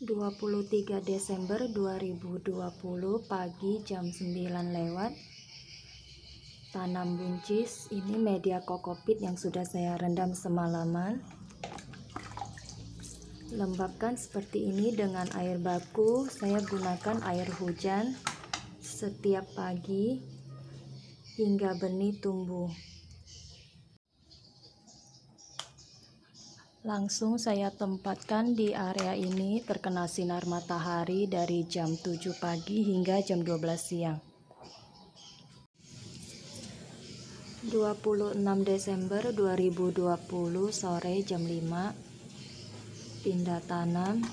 23 Desember 2020 pagi jam 9 lewat. Tanam buncis ini media kokopit yang sudah saya rendam semalaman. Lembabkan seperti ini dengan air baku. Saya gunakan air hujan setiap pagi hingga benih tumbuh Langsung saya tempatkan di area ini terkena sinar matahari dari jam 7 pagi hingga jam 12 siang. 26 Desember 2020 sore jam 5 pindah tanam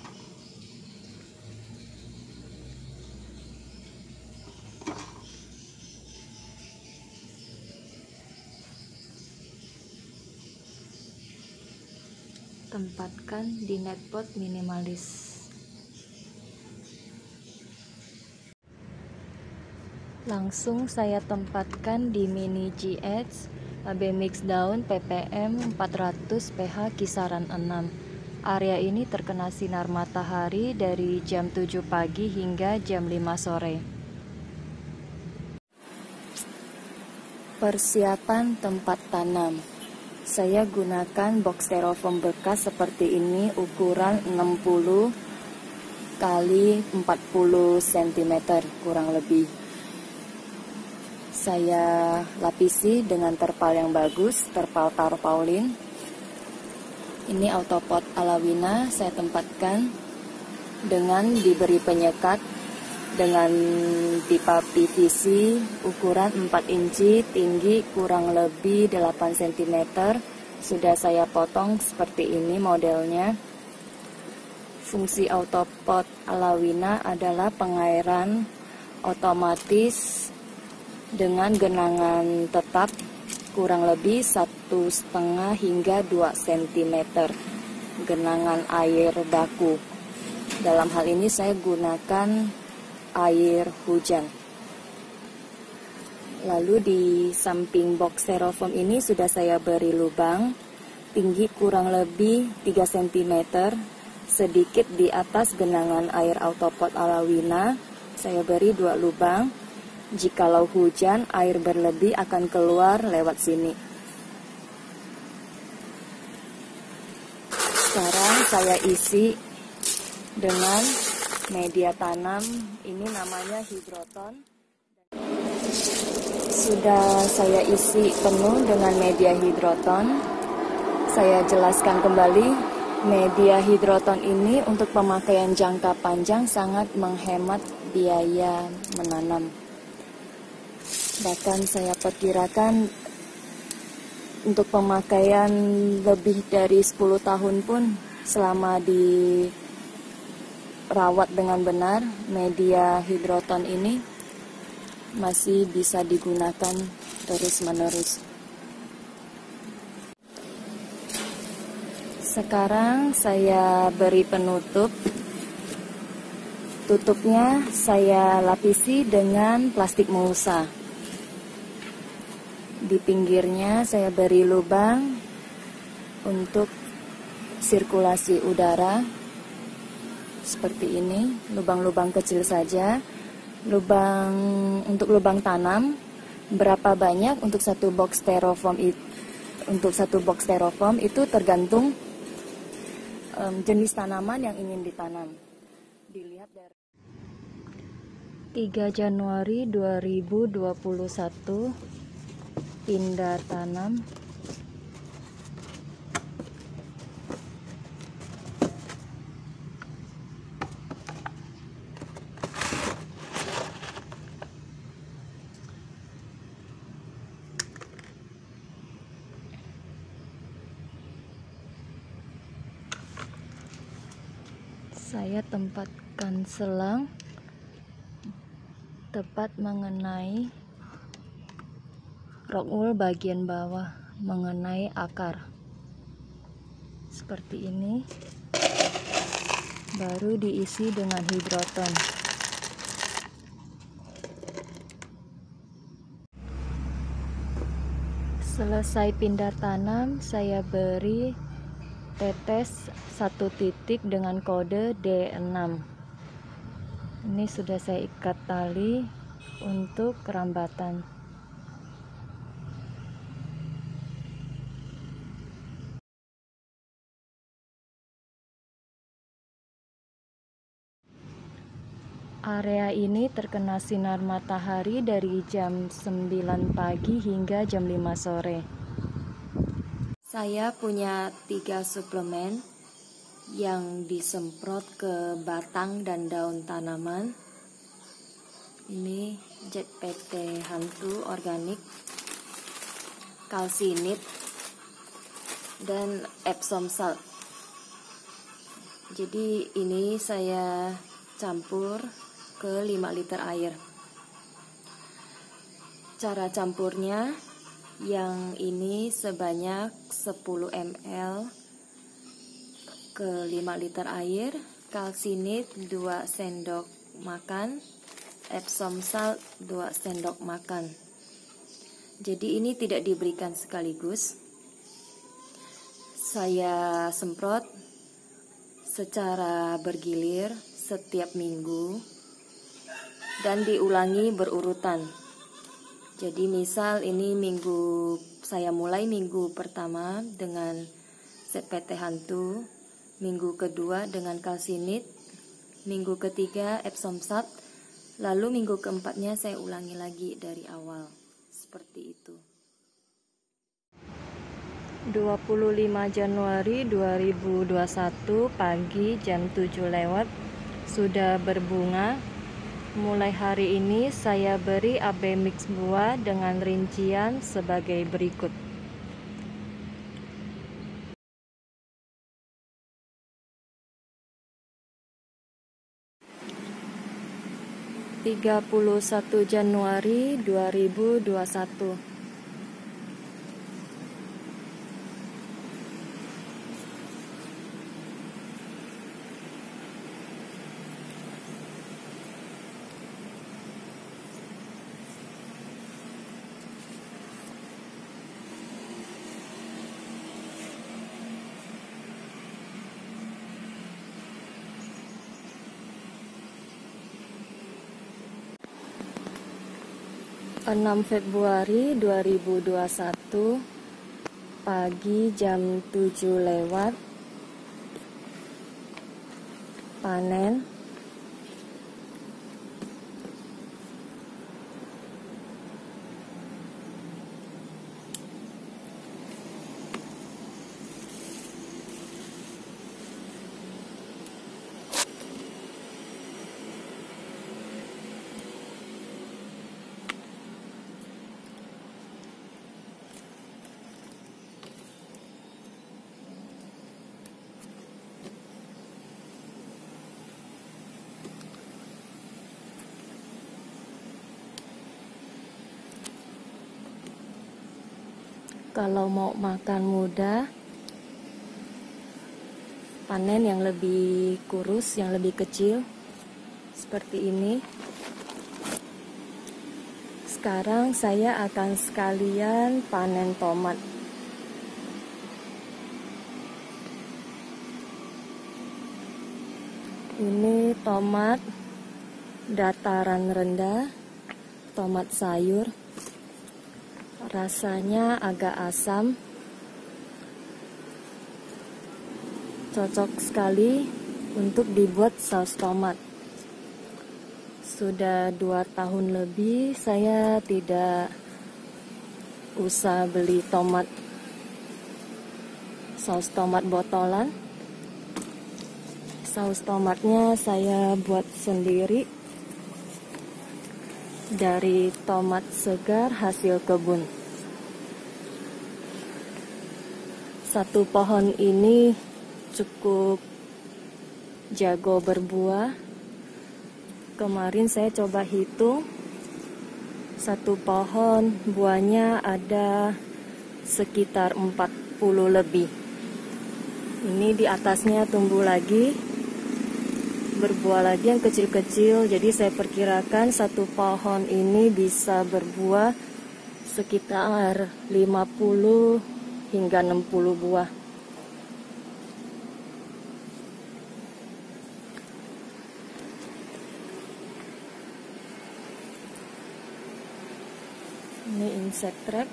tempatkan di netpot minimalis. Langsung saya tempatkan di mini GH AB mix daun ppm 400 pH kisaran 6 area ini terkena sinar matahari dari jam 7 pagi hingga jam 5 sore. Persiapan tempat tanam saya gunakan box styrofoam bekas seperti ini ukuran 60 kali 40 cm kurang lebih. Saya lapisi dengan terpal yang bagus, terpal tarpaulin. Ini autopot alawina saya tempatkan dengan diberi penyekat dengan pipa PVC ukuran 4 inci tinggi kurang lebih 8 cm sudah saya potong seperti ini modelnya. Fungsi autopot alawina adalah pengairan otomatis dengan genangan tetap kurang lebih satu setengah hingga 2 cm genangan air baku. Dalam hal ini saya gunakan air hujan. Lalu di samping box styrofoam ini sudah saya beri lubang tinggi kurang lebih 3 cm sedikit di atas genangan air autopot alawina. Saya beri dua lubang. Jikalau hujan air berlebih akan keluar lewat sini. Sekarang saya isi dengan media tanam ini namanya hidroton. Sudah saya isi penuh dengan media hidroton. Saya jelaskan kembali media hidroton ini untuk pemakaian jangka panjang sangat menghemat biaya menanam. Bahkan saya perkirakan untuk pemakaian lebih dari 10 tahun pun selama di rawat dengan benar media hidroton ini masih bisa digunakan terus-menerus. Sekarang saya beri penutup. Tutupnya saya lapisi dengan plastik mulsa. Di pinggirnya saya beri lubang untuk sirkulasi udara seperti ini, lubang-lubang kecil saja. Lubang untuk lubang tanam berapa banyak untuk satu box styrofoam itu untuk satu box styrofoam itu tergantung um, jenis tanaman yang ingin ditanam. Dilihat dari 3 Januari 2021 pindah tanam saya tempatkan selang tepat mengenai rock wool bagian bawah mengenai akar. Seperti ini baru diisi dengan hidroton. Selesai pindah tanam saya beri tetes satu titik dengan kode D6 ini sudah saya ikat tali untuk kerambatan Area ini terkena sinar matahari dari jam 9 pagi hingga jam 5 sore. Saya punya tiga suplemen yang disemprot ke batang dan daun tanaman. Ini Jet PT Hantu Organik, Kalsinit, dan Epsom Salt. Jadi ini saya campur ke 5 liter air. Cara campurnya yang ini sebanyak 10 ml ke 5 liter air, kalsinit 2 sendok makan, Epsom salt 2 sendok makan. Jadi ini tidak diberikan sekaligus. Saya semprot secara bergilir setiap minggu dan diulangi berurutan. Jadi misal ini minggu saya mulai minggu pertama dengan ZPT hantu, minggu kedua dengan kalsinit, minggu ketiga Epsom salt, lalu minggu keempatnya saya ulangi lagi dari awal. Seperti itu. 25 Januari 2021 pagi jam 7 lewat sudah berbunga Mulai hari ini saya beri AB mix buah dengan rincian sebagai berikut. Tiga puluh satu Januari dua ribu dua satu 6 Februari 2021 pagi jam 7 lewat panen kalau mau makan muda panen yang lebih kurus yang lebih kecil seperti ini. Sekarang saya akan sekalian panen tomat. Ini tomat dataran rendah tomat sayur rasanya agak asam. Cocok sekali untuk dibuat saus tomat. Sudah dua tahun lebih saya tidak usah beli tomat saus tomat botolan. Saus tomatnya saya buat sendiri dari tomat segar hasil kebun Satu pohon ini cukup jago berbuah. Kemarin saya coba hitung satu pohon buahnya ada sekitar 40 lebih. Ini di atasnya tumbuh lagi berbuah lagi yang kecil-kecil. Jadi saya perkirakan satu pohon ini bisa berbuah sekitar 50 hingga 60 buah. Ini insect trap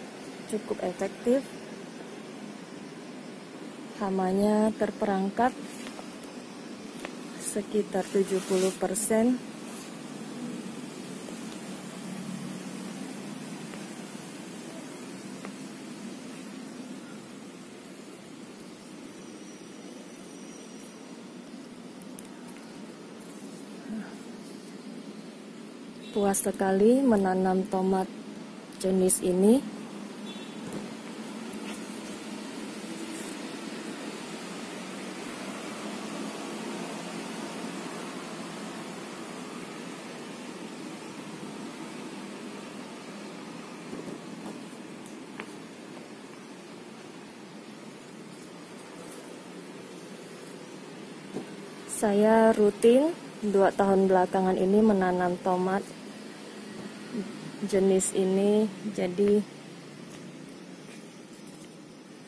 cukup efektif. Hamanya terperangkap sekitar 70 persen puas sekali menanam tomat jenis ini. Saya rutin dua tahun belakangan ini menanam tomat jenis ini jadi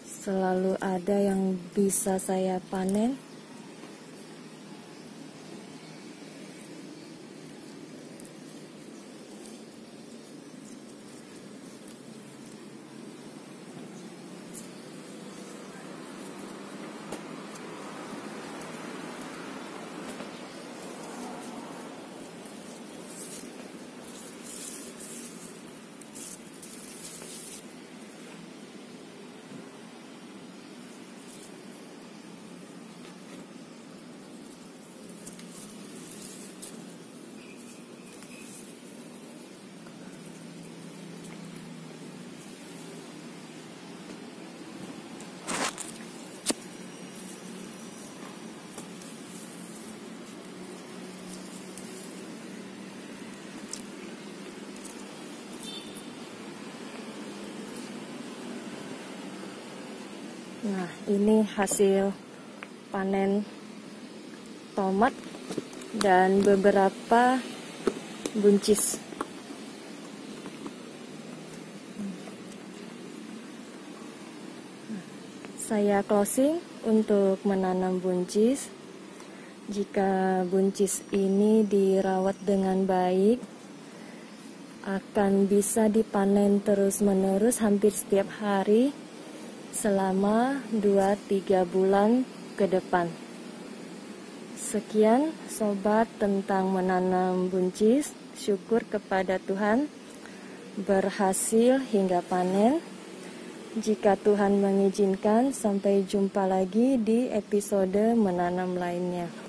selalu ada yang bisa saya panen Nah, ini hasil panen tomat dan beberapa buncis. Saya closing untuk menanam buncis. Jika buncis ini dirawat dengan baik, akan bisa dipanen terus-menerus hampir setiap hari selama 2-3 bulan ke depan. Sekian sobat tentang menanam buncis. Syukur kepada Tuhan berhasil hingga panen. Jika Tuhan mengizinkan, sampai jumpa lagi di episode menanam lainnya.